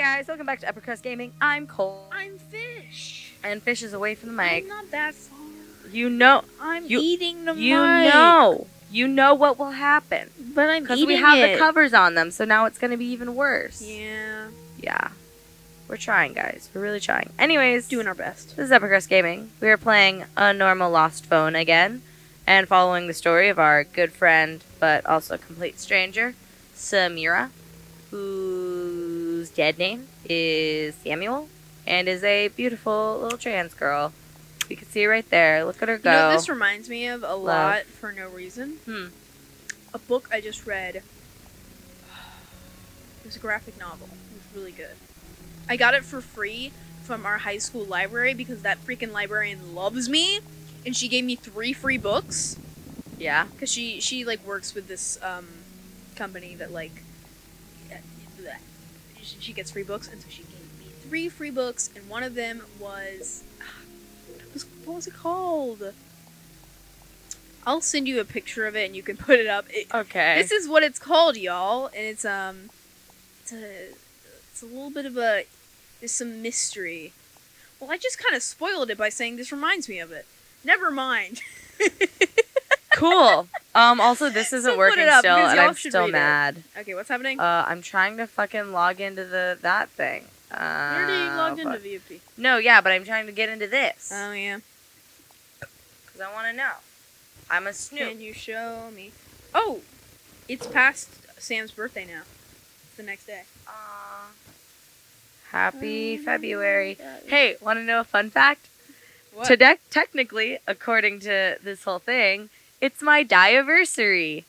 guys, welcome back to Upper Crust Gaming. I'm Cole, I'm fish. and Fish is away from the mic. I'm not that far. You know, I'm You- eating the you mic. know, you know what will happen But I'm because we have it. the covers on them, so now it's gonna be even worse. Yeah. Yeah. We're trying, guys. We're really trying. Anyways, Doing our best. This is Upper Crust Gaming. We are playing a normal Lost Phone again, and following the story of our good friend, but also complete stranger, Samira, whose dead name is Samuel, and is a beautiful little trans girl. You can see right there. Look at her You go. know this reminds me of a lot for no reason? Hmm. A book I just read. It was a graphic novel. It was really good. I got it for free from our high school library because that freaking librarian loves me, and she gave me three free books. yeah. because she she like works with this um company that like. She gets free books and so she gave me three free books and one of them was what was, what was it called? I'll send you a picture of it and you can put it up. It, Okay. this is what it's called y'all and it's um it's a it's a little bit of a there's some mystery. Well i just kind of spoiled it by saying this reminds me of it. Never mind cool. Um. Also, this isn't working still, and I'm still read it. mad. okay what's happening Uh, I'm trying to fucking log into the that thing. Uh, I already logged into fuck. VFP. No, yeah, but I'm trying to get into this Oh yeah. because I want to know. I'm a snoop. Can you show me? Oh, it's past Sam's birthday now. It's the next day. Aw. Happy February. Hey. Want to know a fun fact? What? Today, technically, according to this whole thing, it's my diaversary.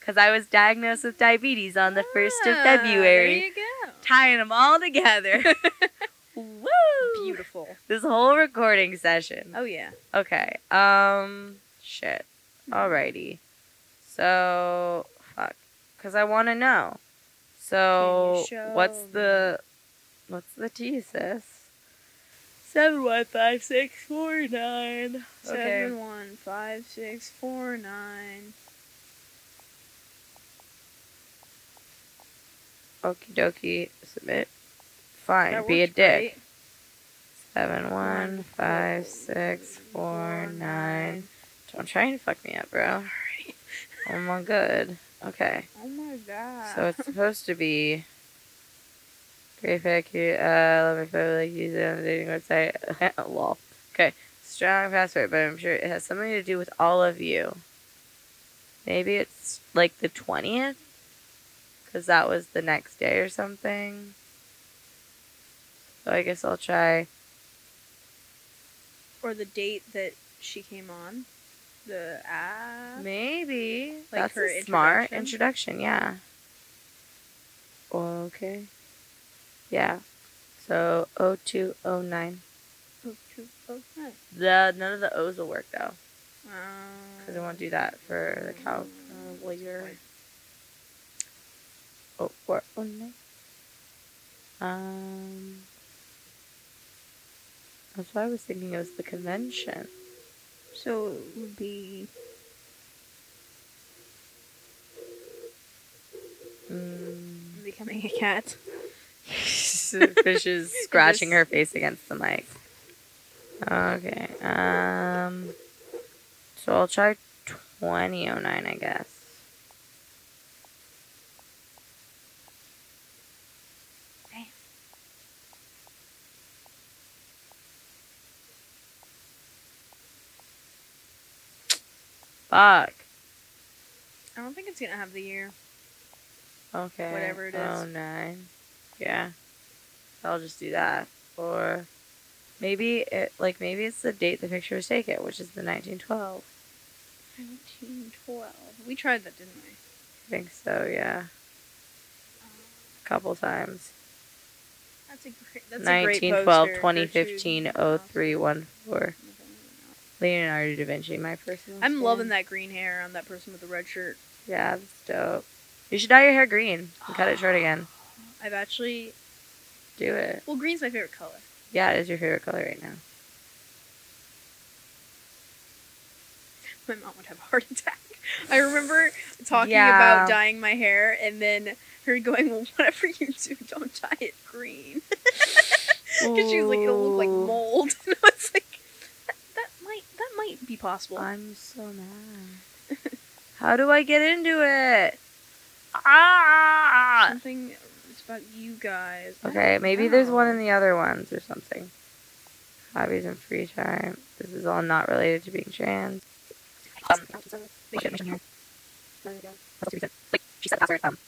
Because I was diagnosed with diabetes on the 1st of Ah, February. There you go. Tying them all together. Woo! Beautiful. This whole recording session. Oh yeah. Okay. Um. Shit. Alrighty. So fuck. Cause I want to know. So what's the what's the thesis? Seven one five six four nine. Okay. Seven one five six four nine. Okie dokie. Submit. Fine. That Be a dick. great. Seven one five six four nine. Don't try and fuck me up, bro. Oh my good. Okay. Oh my god. So it's supposed to be great fact you uh let me photo like use it on the dating website. Lol. Okay. Strong password, but I'm sure it has something to do with all of you. Maybe it's like the twentieth? Cause that was the next day or something. So I guess I'll try or the date that she came on. The app. maybe. Like That's her a smart introduction? introduction, yeah. Okay. Yeah. So 0209. Oh, two, oh, nine. The none of the O's will work though, because I Um, won't do that for the cow. calculator. Oh, four, oh, nine. Um, that's why I was thinking it was the convention. So it would be Mm. becoming a cat. Fish is scratching her face against the mic. Okay. Um. So I'll try twenty oh nine, I guess. Fuck. I don't think it's gonna have the year. Okay. Whatever it is. Oh nine. Yeah. I'll just do that. Or maybe it like maybe it's the date the picture was taken, which is the nineteen twelve. 1912. We tried that, didn't we? I think so, yeah. A couple times. That's a great. That's a great 1912, poster. 2015, Gertrude 0314. Leonardo da Vinci, my personal. I'm loving that green hair on that person with the red shirt. Yeah, that's dope. You should dye your hair green and cut it short again. I've actually. Do it. Well, green's my favorite color. Yeah, it is your favorite color right now. My mom would have a heart attack. I remember talking Yeah. about dyeing my hair, and then Her going, well, whatever you do, don't dye it green. Because she was like, it'll look like mold. And I was like, that, that might that might be possible. I'm so mad. How do I get into it? Ah! Something you guys. Okay, maybe there's one in the other ones or something. Hobbies and free time. This is all not related to being trans. Um, Make sure- here. She said password. Um.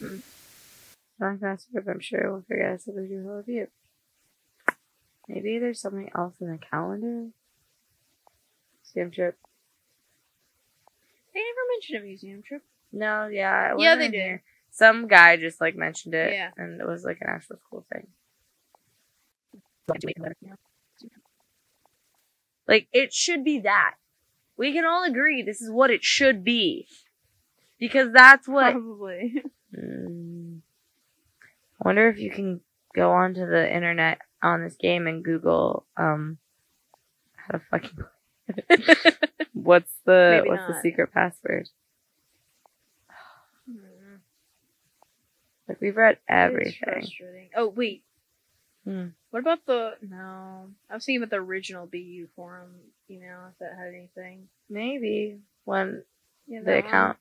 Mm. Strong password. I'm sure we'll figure out something to do with all of you. Maybe there's something else in the calendar. Museum trip. They never mentioned a museum trip. No, yeah. Yeah, they did. Some guy just like mentioned it, Yeah. and it was like an actual school thing. Like it should be that. We can all agree this is what it should be, because that's what. Probably. Mm. I wonder if you can go onto the internet on this game and Google um how to fucking what's the Maybe what's the secret password? Like we've read everything. frustrating. Oh wait, Hmm. what about the no? I was thinking about the original BU forum email. If that had anything. Maybe when Yeah, the account.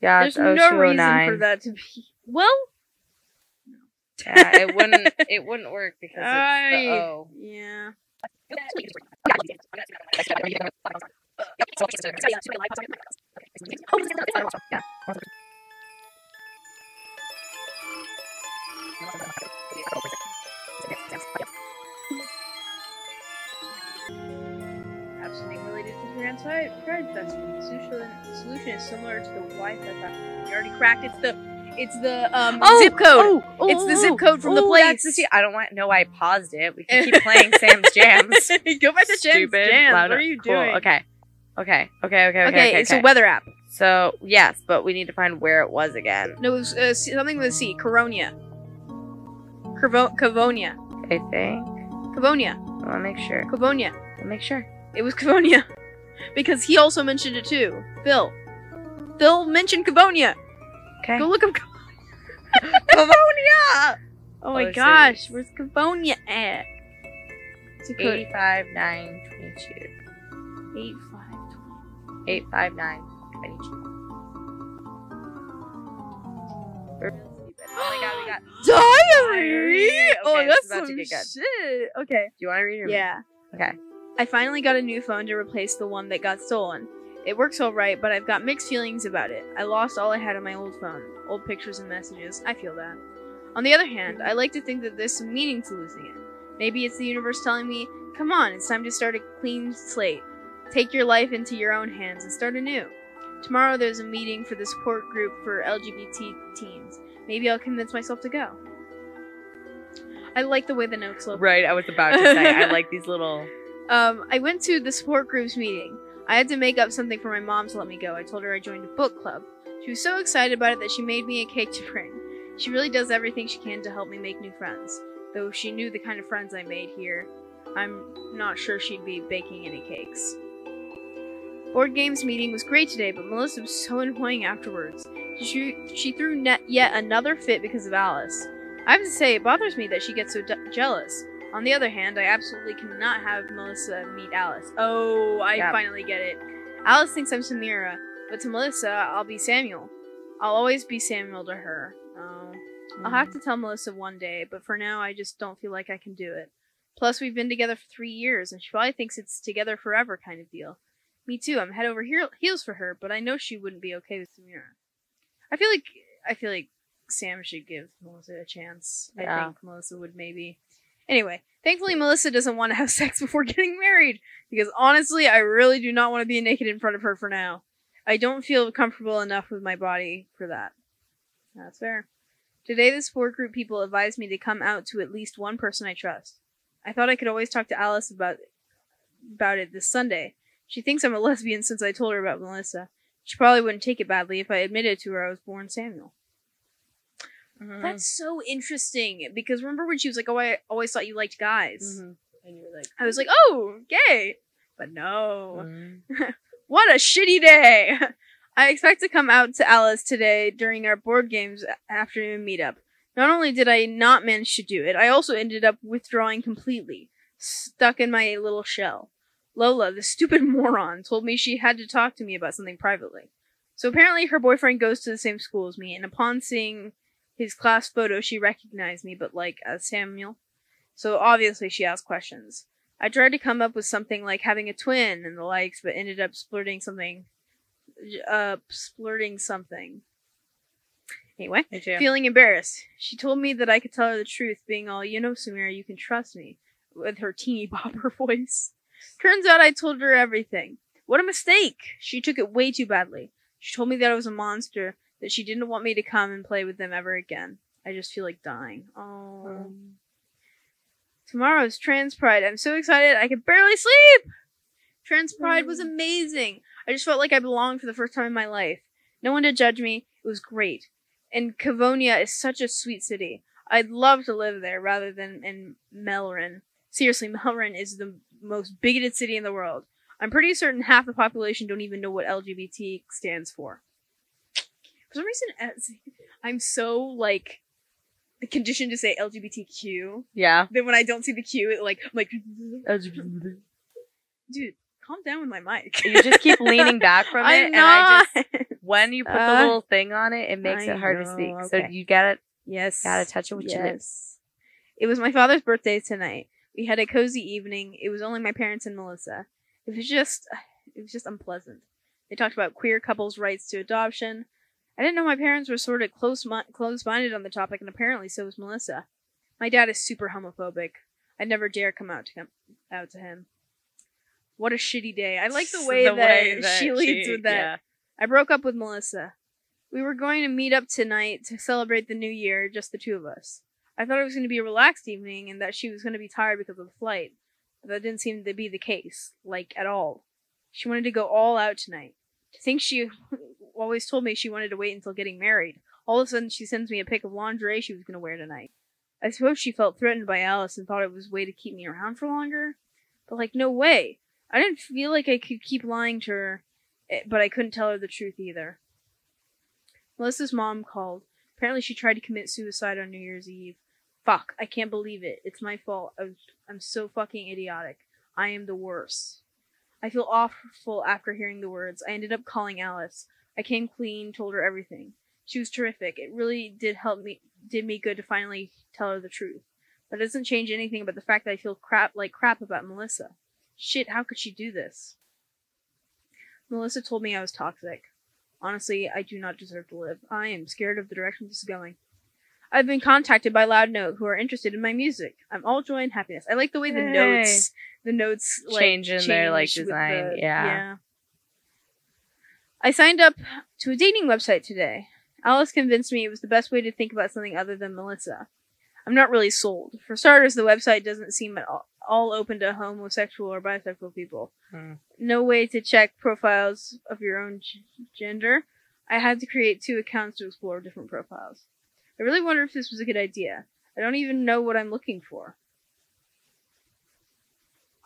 Yeah, There's it's no reason for that to be. Well, Yeah, it wouldn't. It wouldn't work because it's I the O. yeah. Similar to the Wi-Fi. We already cracked. It's the it's the um Oh, zip code. Oh, oh, It's the oh, zip code from the oh, place. the- I don't want. No, I paused it. We can keep playing Sam's jams. Go back to Stupid. jams. What are you cool, doing? Okay. Okay. Okay. Okay. Okay. Okay, okay, it's a okay. weather app. So yes, but we need to find where it was again. No, it was uh, something with a C. Coronia. Carvo- Cavonia. I think. Cavonia. I want to make sure. Cavonia. I wanna make sure. It was Cavonia. Because he also mentioned it too. Phil. Phil mention Cavonia. Okay. Go look up. Cavonia. Oh my Other gosh, cities. where's Cavonia at? It's a code. Eighty-five nine twenty-two. Eight five twenty. Eight five nine twenty-two. Oh my god, we got. Diary. Oh, Okay, that's this is about to some shit. Okay. Do you want to read your? Yeah. Okay. I finally got a new phone to replace the one that got stolen. It works alright, but I've got mixed feelings about it. I lost all I had on my old phone old pictures and messages. I feel that. On the other hand, I like to think that there's some meaning to losing it. Maybe it's the universe telling me, come on, it's time to start a clean slate. Take your life into your own hands and start anew. Tomorrow there's a meeting for the support group for LGBT teens. Maybe I'll convince myself to go. I like the way the notes look. Right, I was about to say I like these little. Um, I went to the support group's meeting. I had to make up something for my mom to let me go. I told her I joined a book club. She was so excited about it that she made me a cake to bring. She really does everything she can to help me make new friends. Though she knew the kind of friends I made here, I'm not sure she'd be baking any cakes. Board games meeting was great today, but Melissa was so annoying afterwards. She, she threw yet another fit because of Alice. I have to say, it bothers me that she gets so jealous. On the other hand, I absolutely cannot have Melissa meet Alice. Oh, I Yep. finally get it. Alice thinks I'm Samira, but to Melissa, I'll be Samuel. I'll always be Samuel to her. Oh. I'll have to tell Melissa one day, but for now, I just don't feel like I can do it. Plus, we've been together for three years, and she probably thinks it's together forever kind of deal. Me too. I'm head over heel- heels for her, but I know she wouldn't be okay with Samira. I feel like I feel like Sam should give Melissa a chance. Yeah. I think Melissa would maybe. Anyway, thankfully Melissa doesn't want to have sex before getting married because honestly, I really do not want to be naked in front of her for now. I don't feel comfortable enough with my body for that. That's fair. Today, the support group people advised me to come out to at least one person I trust. I thought I could always talk to Alice about about it this Sunday. She thinks I'm a lesbian since I told her about Melissa. She probably wouldn't take it badly if I admitted to her I was born Samuel. Mhm. That's so interesting because remember when she was like, "Oh, I always thought you liked guys," Mhm. And you're like, I was like, "Oh, gay," but no. mhm. What a shitty day! I expect to come out to Alice today during our board games afternoon meetup. Not only did I not manage to do it, I also ended up withdrawing completely, stuck in my little shell. Lola, the stupid moron, told me she had to talk to me about something privately. So apparently her boyfriend goes to the same school as me, and upon seeing his class photo, she recognized me, but like as Samuel. So obviously she asked questions. I tried to come up with something like having a twin and the likes, but ended up splurting something uh splurting something. Anyway, feeling embarrassed. She told me that I could tell her the truth, being all, you know, Samira, you can trust me, with her teeny bopper voice. Turns out I told her everything. What a mistake! She took it way too badly. She told me that I was a monster, that she didn't want me to come and play with them ever again. I just feel like dying. Oh. Tomorrow's Trans Pride. I'm so excited I could barely sleep! Trans Pride was mm. amazing. I just felt like I belonged for the first time in my life. No one to judge me. It was great. And Cavonia is such a sweet city. I'd love to live there rather than in Melrin. Seriously, Melrin is the most bigoted city in the world. I'm pretty certain half the population don't even know what LGBT stands for. For some reason, I'm so like conditioned to say LGBTQ Yeah. Then when I don't see the Q, it like I'm like, dude, calm down with my mic. You just keep leaning back from it, I'm and I just not. when you put Uh, the little thing on it, it makes I it hard to know, speak. okay. So you gotta yes, gotta touch it with your lips. It was my father's birthday tonight. We had a cozy evening. It was only my parents and Melissa. It was just, it was just unpleasant. They talked about queer couples' rights to adoption. I didn't know my parents were sort of close close-minded on the topic, and apparently so was Melissa. My dad is super homophobic. I'd never dare come out to him, out to him. What a shitty day. I like the way, that, she leads with that. yeah. I broke up with Melissa. We were going to meet up tonight to celebrate the new year, just the two of us. I thought it was going to be a relaxed evening and that she was going to be tired because of the flight, but that didn't seem to be the case, like at all. She wanted to go all out tonight. To think she always told me she wanted to wait until getting married. All of a sudden, she sends me a pic of lingerie she was going to wear tonight. I suppose she felt threatened by Alice and thought it was a way to keep me around for longer. But, like, no way. I didn't feel like I could keep lying to her, eh, but I couldn't tell her the truth either. Melissa's mom called. Apparently, she tried to commit suicide on New Year's Eve. Fuck, I can't believe it. It's my fault. I was, I'm so fucking idiotic. I am the worst. I feel awful after hearing the words. I ended up calling Alice. I came clean, told her everything. She was terrific. It really did help me, did me good to finally tell her the truth. But it doesn't change anything about the fact that I feel crap like crap about Melissa. Shit, how could she do this? Melissa told me I was toxic. Honestly, I do not deserve to live. I am scared of the direction this is going. I've been contacted by Loud Note who are interested in my music. I'm all joy and happiness. I like the way the Hey. notes, the notes like Change in their, like, design, the- yeah. I signed up to a dating website today. Alice convinced me it was the best way to think about something other than Melissa. I'm not really sold. For starters, the website doesn't seem at all, all open to homosexual or bisexual people. Hmm. No way to check profiles of your own g- gender. I had to create two accounts to explore different profiles. I really wonder if this was a good idea. I don't even know what I'm looking for.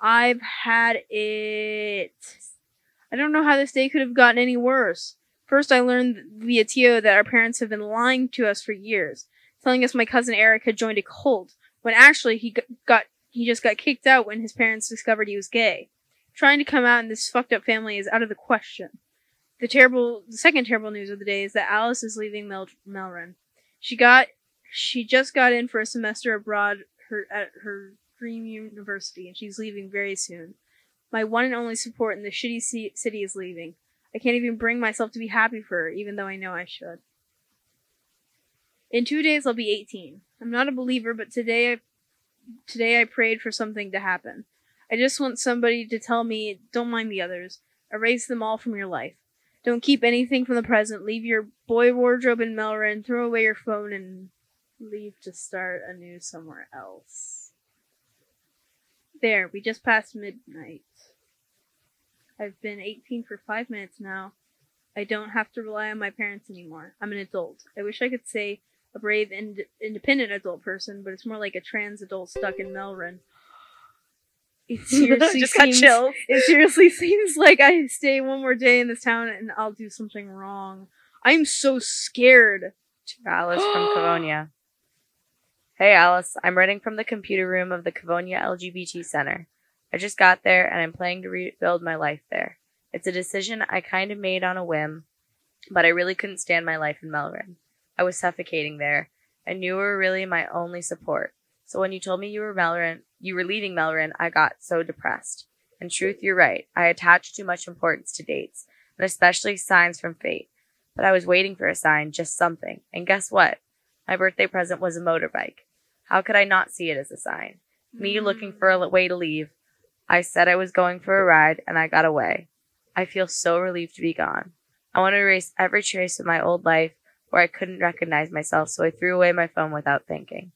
I've had it. I don't know how this day could have gotten any worse. First, I learned via Tio that our parents have been lying to us for years, telling us my cousin Eric had joined a cult, when actually he got he just got kicked out when his parents discovered he was gay. Trying to come out in this fucked up family is out of the question. The terrible, the second terrible news of the day is that Alice is leaving Mel- Melrin. She got, she just got in for a semester abroad her at her dream university, and she's leaving very soon. My one and only support in the shitty city is leaving. I can't even bring myself to be happy for her, even though I know I should. In two days, I'll be 18. I'm not a believer, but today I, today I prayed for something to happen. I just want somebody to tell me, don't mind the others. Erase them all from your life. Don't keep anything from the present. Leave your boy wardrobe in Melrin. Throw away your phone and leave to start anew somewhere else. There, we just passed midnight. I've been 18 for five minutes now. I don't have to rely on my parents anymore. I'm an adult. I wish I could say a brave, ind- independent adult person, but it's more like a trans adult stuck in Melrin. It seriously Just seems. It seriously seems like I stay one more day in this town and I'll do something wrong. I'm so scared. To Alice from Cavonia. Hey Alice, I'm writing from the computer room of the Cavonia LGBT Center. I just got there and I'm planning to rebuild my life there. It's a decision I kind of made on a whim, but I really couldn't stand my life in Melrin. I was suffocating there, and you were really my only support. So when you told me you were Melrin, you were leaving Melrin, I got so depressed. In truth, you're right. I attach too much importance to dates, and especially signs from fate. But I was waiting for a sign, just something. And guess what? My birthday present was a motorbike. How could I not see it as a sign? Me looking for a mm. way to leave. I said I was going for a ride, and I got away. I feel so relieved to be gone. I want to erase every trace of my old life where I couldn't recognize myself, so I threw away my phone without thinking.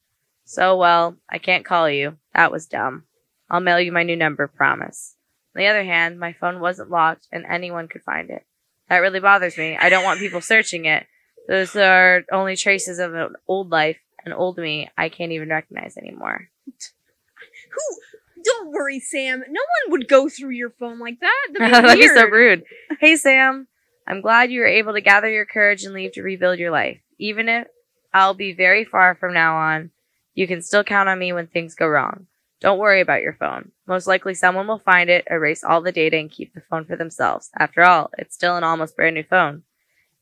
So, well, I can't call you. That was dumb. I'll mail you my new number, promise. On the other hand, my phone wasn't locked and anyone could find it. That really bothers me. I don't want people searching it. Those are only traces of an old life, and old me I can't even recognize anymore. Who? Don't worry, Sam. No one would go through your phone like that. That'd be That'd be so rude. Hey, Sam. I'm glad you were able to gather your courage and leave to rebuild your life. Even if I'll be very far from now on, you can still count on me when things go wrong. Don't worry about your phone. Most likely someone will find it, erase all the data, and keep the phone for themselves. After all, it's still an almost brand new phone.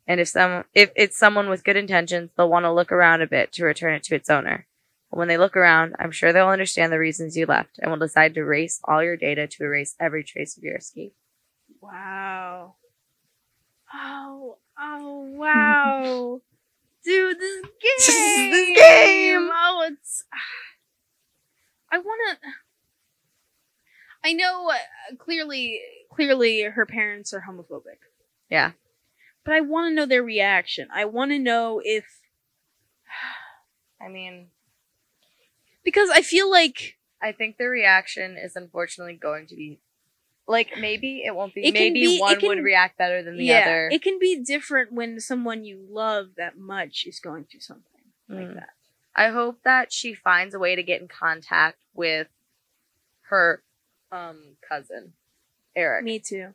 And if some, if it's someone with good intentions, they'll want to look around a bit to return it to its owner. When they look around, I'm sure they'll understand the reasons you left and will decide to erase all your data to erase every trace of your escape. Wow. Oh, oh, wow. Dude, this game. This game. Oh, it's. I want to. I know uh, clearly, clearly her parents are homophobic. Yeah. But I want to know their reaction. I want to know if. I mean, Because I feel like I think the reaction is unfortunately going to be like maybe it won't be. It maybe be- one can- would react better than the yeah, other. it can be different when someone you love that much is going through something like Mm. that. I hope that she finds a way to get in contact with her um cousin, Eric. Me too.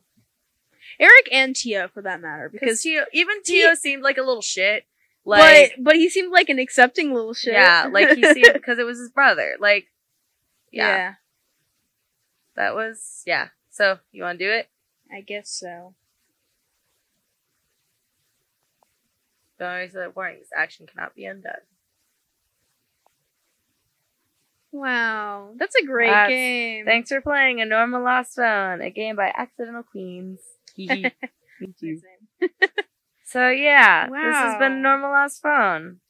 Eric and Tia, for that matter, Because Tio, even Tia- Tio seemed like a little shit. Like but but he seemed like an accepting little shit. yeah, like he seemed because it was his brother. Like yeah, yeah, that was yeah. So you want to do it? I guess so. Don't always say warning. This action cannot be undone. Wow, that's a great That's- game. Thanks for playing a normal lost phone, a game by accidental queens. Me too. so yeah, this has been Wow. normal lost phone.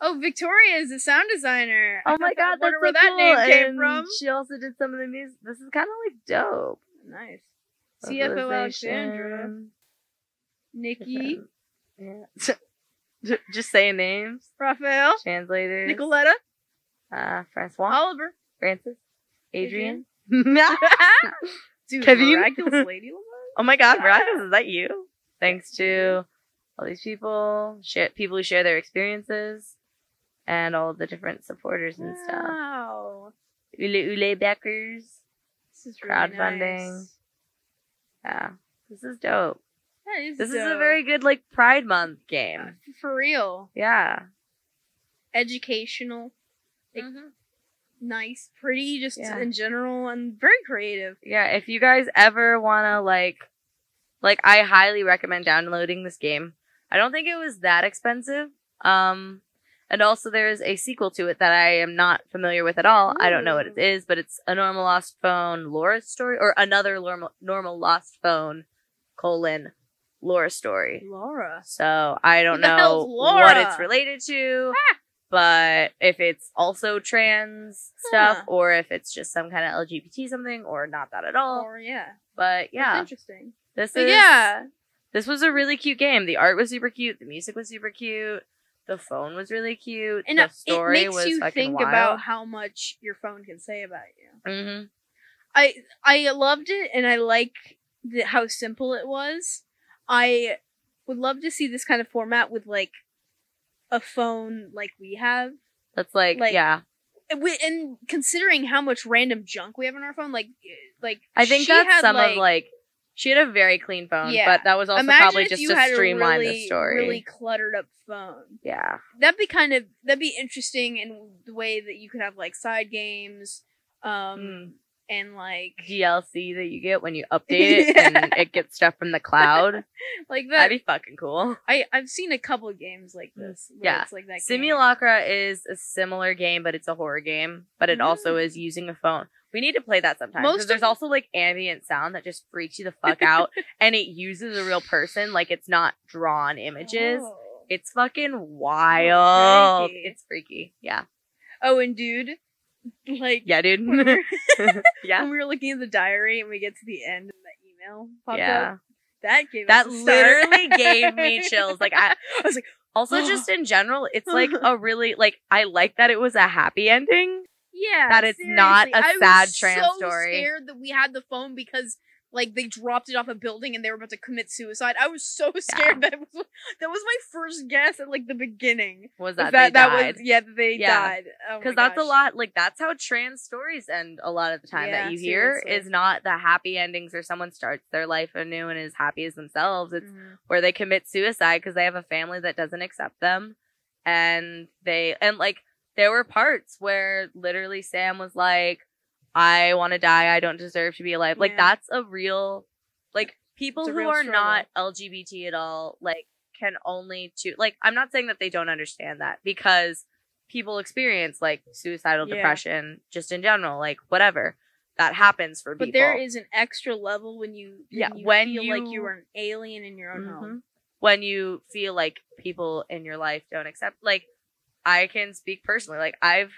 Oh, Victoria is the sound designer. Oh my god, I wonder that's where so that name cool. came And from. She also did some of the music. This is kind of like dope. Nice. CFO Alexandra, Nikki, Yeah. Just saying names. Raphael, Translators. Nicoletta, Uh, Francois. Oliver, Francis. Adrian. Dude, Kevin? miraculous lady. oh my god, Miraculous, is that you? Thanks to all these people, share, people who share their experiences, and all the different supporters and stuff. Wow. Ule Ule backers. This is really Crowdfunding. nice. Yeah. This is dope. That is This is a very good like Pride Month game. Uh, for real Yeah. educational, Like- nice, pretty, just Yeah. in general, and very creative. Yeah, if you guys ever wanna like like I highly recommend downloading this game. I don't think it was that expensive. Um and also there is a sequel to it that I am not familiar with at all. I don't know what it is, but it's a normal lost phone Laura story or another normal normal lost phone colon Laura story. Laura. So I don't know what it's related to, Ah. but if it's also trans stuff Huh. or if it's just some kind of LGBT something or not that at all. Or yeah, But yeah, That's interesting. this But is yeah, This was a really cute game. The art was super cute. The music was super cute. The phone was really cute. and the it makes was you think wild. about how much your phone can say about you. hmm I I loved it, and I like the, how simple it was. I would love to see this kind of format with like a phone like we have. That's like, Like- yeah, And we, and considering how much random junk we have on our phone, like, like I think that's some of like she had a very clean phone, Yeah. but that was also imagine probably just to streamline really, the story. really cluttered up phone. Yeah. That'd be kind of that'd be interesting in the way that you could have like side games, um, Mm. and like DLC that you get when you update it and it gets stuff from the cloud. like that. That'd be fucking cool. I I've seen a couple of games like this. Yeah. it's like that. game. Simulacra is a similar game, but it's a horror game. But it also Mm. is using a phone. We need to play that sometimes. Most Because there's also like ambient sound that just freaks you the fuck out, and it uses a real person. Like it's not drawn images. Oh. It's fucking wild. freaky. it's freaky. Yeah. Oh, and dude, like Yeah, dude. when, we were, yeah. when we were looking at the diary and we get to the end and the email popped Yeah. up, that gave That literally gave me chills. Like I, I was like, also just in general, it's like a really like I like that it was a happy ending. Yeah, that it's not seriously. a I was sad trans so story. Scared that we had the phone because like they dropped it off a building and they were about to commit suicide. I was so scared that was that was my first guess at like the beginning. Was that that that was yeah they Yeah. died Oh because my that's a lot like that's how trans stories end a lot of the time Yeah, that you hear seriously. is not the happy endings or someone starts their life anew and is happy as themselves it's Mhm. where they commit suicide because they have a family that doesn't accept them and they and like there were parts where literally sam was like i want to die i don't deserve to be alive like Yeah. that's a real like people who are struggle. not lgbt at all like can only to like i'm not saying that they don't understand that because people experience like suicidal Yeah. depression just in general like whatever that happens for But people there is an extra level when you Yeah, you when feel like you- you are an alien in your own home. Mhm. When you feel like people in your life don't accept, like, I can speak personally. Like, I've,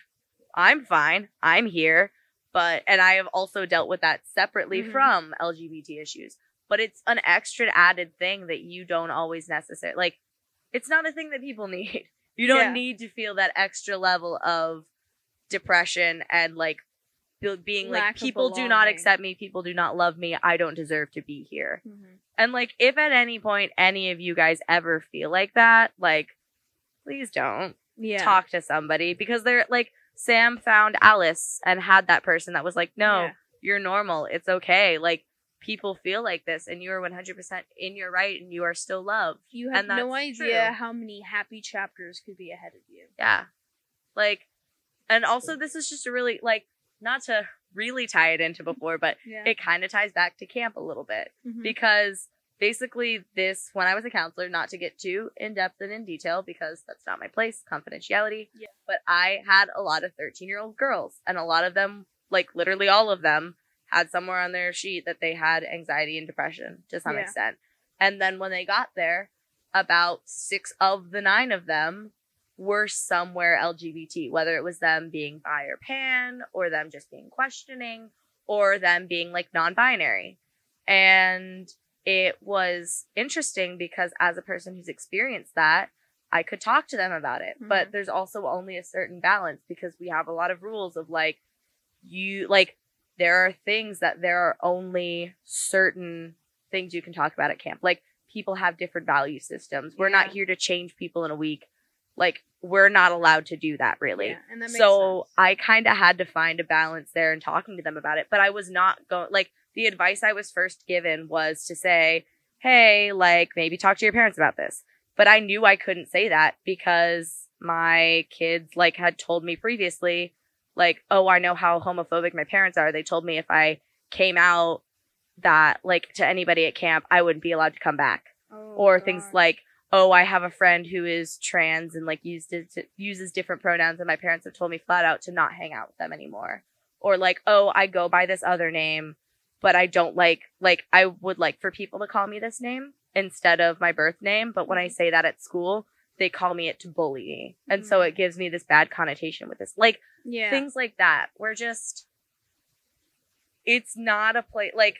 I'm fine. I'm here. But, and I have also dealt with that separately Mhm. from LGBT issues. But it's an extra added thing that you don't always necessarily, like, it's not a thing that people need. You don't Yeah. need to feel that extra level of depression and, like, being Lack like, people do not accept me. People do not love me. I don't deserve to be here. Mhm. And like, if at any point any of you guys ever feel like that, like, please don't Yeah. talk to somebody because they're like, Sam found Alice and had that person that was like, no, Yeah. you're normal. It's okay. Like, people feel like this and you are 100% in your right and you are still loved. You have no idea true. how many happy chapters could be ahead of you. Yeah. Like, and also, this is just a really, like, not to really tie it into before, but Yeah. it kind of ties back to camp a little bit. Mhm. because basically this when i was a counselor not to get too in depth and in detail because that's not my place confidentiality Yeah. but i had a lot of 13 year old girls and a lot of them like literally all of them had somewhere on their sheet that they had anxiety and depression to some Yeah. extent and then when they got there about six of the nine of them were somewhere lgbt whether it was them being bi or pan or them just being questioning or them being like non-binary and it was interesting because as a person who's experienced that, I could talk to them about it. But Mhm. there's also only a certain balance because we have a lot of rules of like, you, like, there are things that there are only certain things you can talk about at camp. Like, people have different value systems. We're not here to change people in a week. Like, we're not allowed to do that really. Yeah, and that So sense. I kind of had to find a balance there and talking to them about it. But I was not going, like, the advice I was first given was to say, hey, like, maybe talk to your parents about this. But I knew I couldn't say that because my kids, like, had told me previously, like, oh, I know how homophobic my parents are. They told me if I came out that, like, to anybody at camp, I wouldn't be allowed to come back Oh, or things like oh i have a friend who is trans and like used it to, uses different pronouns and my parents have told me flat out to not hang out with them anymore or like oh i go by this other name but i don't like like i would like for people to call me this name instead of my birth name but when i mm-hmm. say that at school they call me it to bully me. And so it mm. gives me this bad connotation with this like yeah, things like that we're just it's not a place like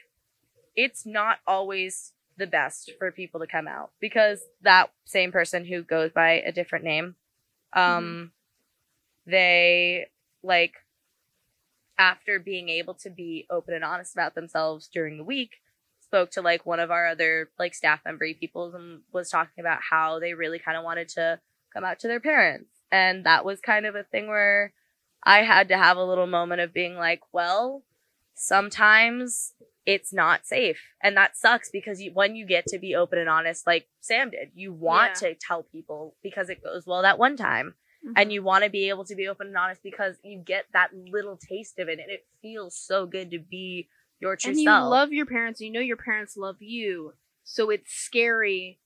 it's not always the best for people to come out because that same person who goes by a different name um mm-hmm. they like after being able to be open and honest about themselves during the week spoke to like one of our other like staff member people and was talking about how they really kind of wanted to come out to their parents and that was kind of a thing where I had to have a little moment of being like, well, sometimes it's not safe. And that sucks because you, when you get to be open and honest, like Sam did, you want to tell people because it goes well that one time. Mm-hmm. And you want to be able to be open and honest because you get that little taste of it and it feels so good to be your true and you self. love your parents. And you know your parents love you, so it's scary,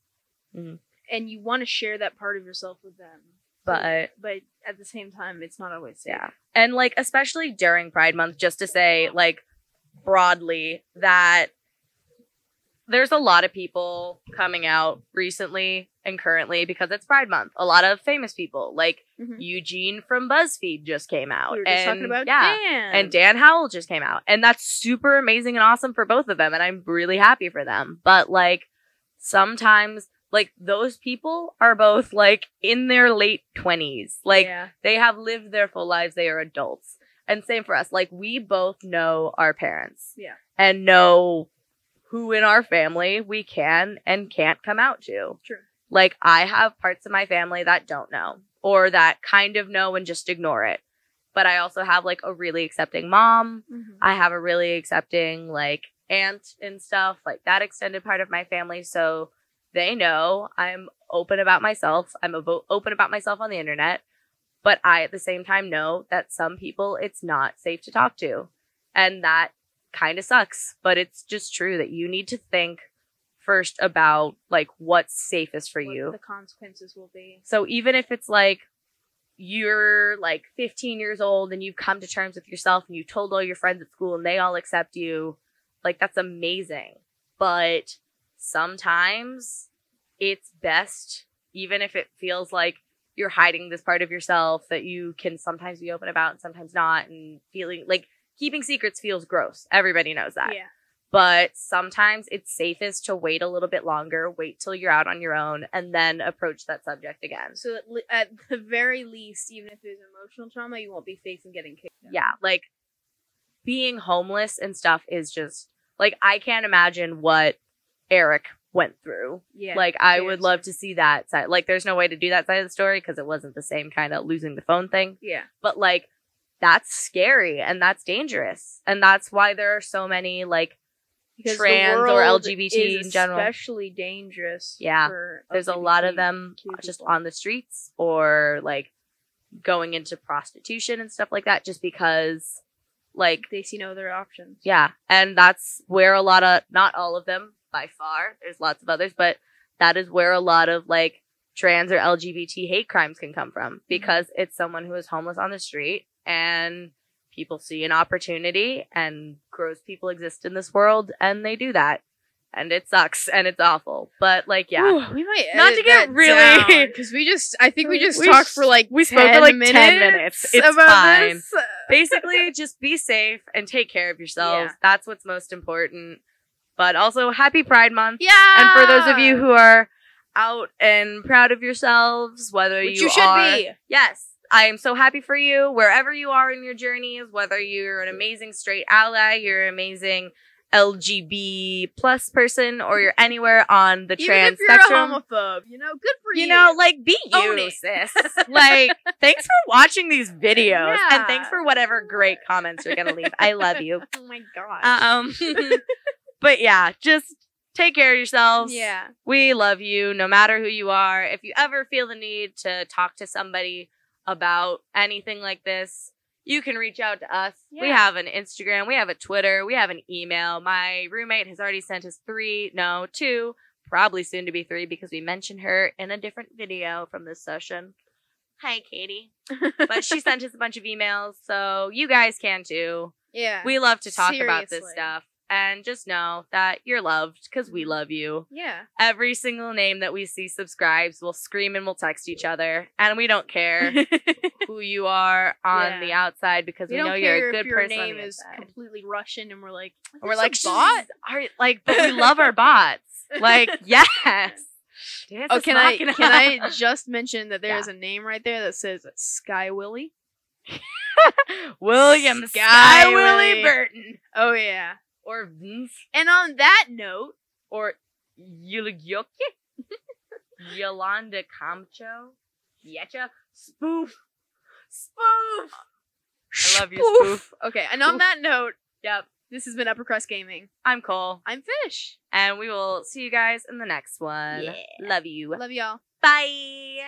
Mhm. and you want to share that part of yourself with them. but but at the same time, it's not always safe. Yeah. And like especially during Pride month just to say like broadly that there's a lot of people coming out recently and currently because it's Pride month. A lot of famous people like Mhm. Eugene from BuzzFeed just came out. We were just and talking about yeah. Dan. And Dan Howell just came out. And that's super amazing and awesome for both of them. And I'm really happy for them. But like sometimes like those people are both like in their late 20s. Like yeah. they have lived their full lives. They are adults. And same for us. Like we both know our parents. Yeah. And know who in our family we can and can't come out to. True. Like I have parts of my family that don't know or that kind of know and just ignore it. But I also have like a really accepting mom. Mhm. I have a really accepting like aunt and stuff, like that extended part of my family. So they know I'm open about myself. I'm avo- open about myself on the internet. But I at the same time know that some people it's not safe to talk to. And that kind of sucks. But it's just true that you need to think first about like what's safest for What you. the consequences will be. So even if it's like you're like 15 years old and you've come to terms with yourself and you told all your friends at school and they all accept you, like that's amazing. But sometimes it's best, even if it feels like you're hiding this part of yourself that you can sometimes be open about and sometimes not, and feeling like keeping secrets feels gross. Everybody knows that Yeah. But sometimes it's safest to wait a little bit longer, wait till you're out on your own, and then approach that subject again. So at, le- at the very least, even if there's emotional trauma, you won't be facing getting kicked out. Yeah, like being homeless and stuff is just like I can't imagine what Eric went through. Yeah. like I would love to see that side. Like there's no way to do that side of the story because it wasn't the same kind of losing the phone thing. Yeah. But like that's scary and that's dangerous. And that's why there are so many like Because Trans or LGBT in general. especially dangerous. Yeah. for there's a lot of them just people. on the streets or like going into prostitution and stuff like that just because like They see no other options. yeah and that's where a lot of not all of them by far there's lots of others but that is where a lot of like trans or lgbt hate crimes can come from mm-hmm. because it's someone who is homeless on the street and people see an opportunity and gross people exist in this world and they do that and it sucks and it's awful but like yeah Ooh, we might Not to get really- because we just I think we just We talked s- for like we 10 spoke for, like, 10 minutes, minutes. It's about fine. this. basically just be safe and take care of yourselves. Yeah. That's what's most important. But also happy Pride Month. Yeah, And for those of you who are out and proud of yourselves, whether Which you, you should are, be. yes, I am so happy for you wherever you are in your journeys. Whether you're an amazing straight ally, you're an amazing LGB plus person, or you're anywhere on the Even trans if you're spectrum. a homophobe, you know, good for you. you know, like be you, sis. like, thanks for watching these videos, and thanks for whatever great comments you're gonna leave. I love you. oh my god. Um, but yeah, just take care of yourselves. yeah. we love you, no matter who you are. If you ever feel the need to talk to somebody about anything like this, you can reach out to us. We have an Instagram, we have a Twitter, we have an email. My roommate has already sent us three, no, two, probably soon to be three because we mentioned her in a different video from this session. Hi, Katie. But she sent us a bunch of emails, so you guys can too. yeah. We love to talk about this stuff. And just know that you're loved because we love you. yeah. Every single name that we see subscribes, we'll scream and we'll text each other. And we don't care who you are on Yeah. the outside because we, we know you're a good if your person. on name is completely Russian and we're like, we're like, this a bot. "Are like, but we love our bots. Like, yes. This Oh, can I can I just mention that there Yeah. is a name right there that says Sky Willie? William Sky Sky Willie. Burton Oh yeah. Or Vince And on that note, or Yuligyoki, Yolanda Kamcho, Yecha, spoof, spoof. I love you, Spoof. Spoof. Okay, and on that note, Yep. this has been Upper Crust Gaming. I'm Cole. I'm Fish. And we will see you guys in the next one. Yeah. Love you. Love y'all. Bye.